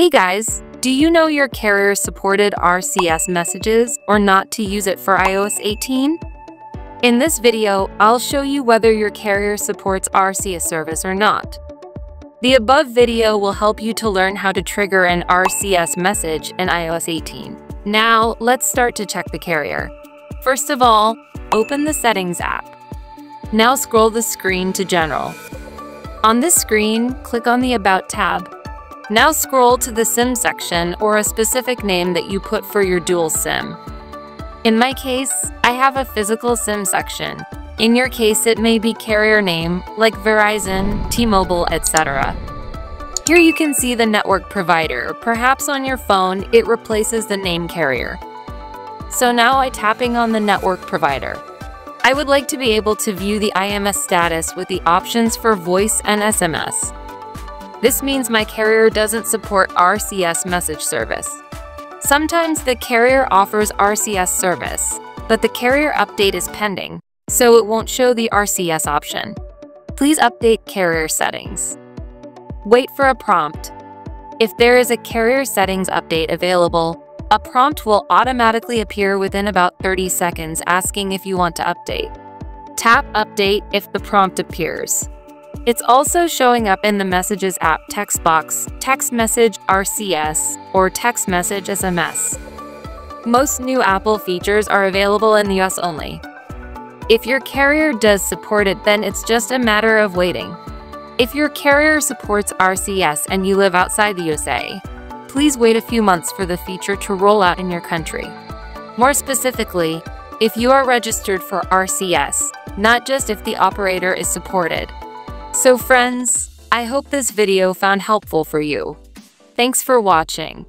Hey guys, do you know your carrier supported RCS messages or not to use it for iOS 18? In this video, I'll show you whether your carrier supports RCS service or not. The above video will help you to learn how to trigger an RCS message in iOS 18. Now, let's start to check the carrier. First of all, open the Settings app. Now scroll the screen to General. On this screen, click on the About tab. Now scroll to the SIM section or a specific name that you put for your dual SIM. In my case, I have a physical SIM section. In your case, it may be carrier name, like Verizon, T-Mobile, etc. Here you can see the network provider. Perhaps on your phone, it replaces the name carrier. So now I'm tapping on the network provider. I would like to be able to view the IMS status with the options for voice and SMS. This means my carrier doesn't support RCS message service. Sometimes the carrier offers RCS service, but the carrier update is pending, so it won't show the RCS option. Please update carrier settings. Wait for a prompt. If there is a carrier settings update available, a prompt will automatically appear within about 30 seconds asking if you want to update. Tap Update if the prompt appears. It's also showing up in the Messages app text box, text message RCS, or text message SMS. Most new Apple features are available in the US only. If your carrier does support it, then it's just a matter of waiting. If your carrier supports RCS and you live outside the USA, please wait a few months for the feature to roll out in your country. More specifically, if you are registered for RCS, not just if the operator is supported. So friends, I hope this video found helpful for you. Thanks for watching.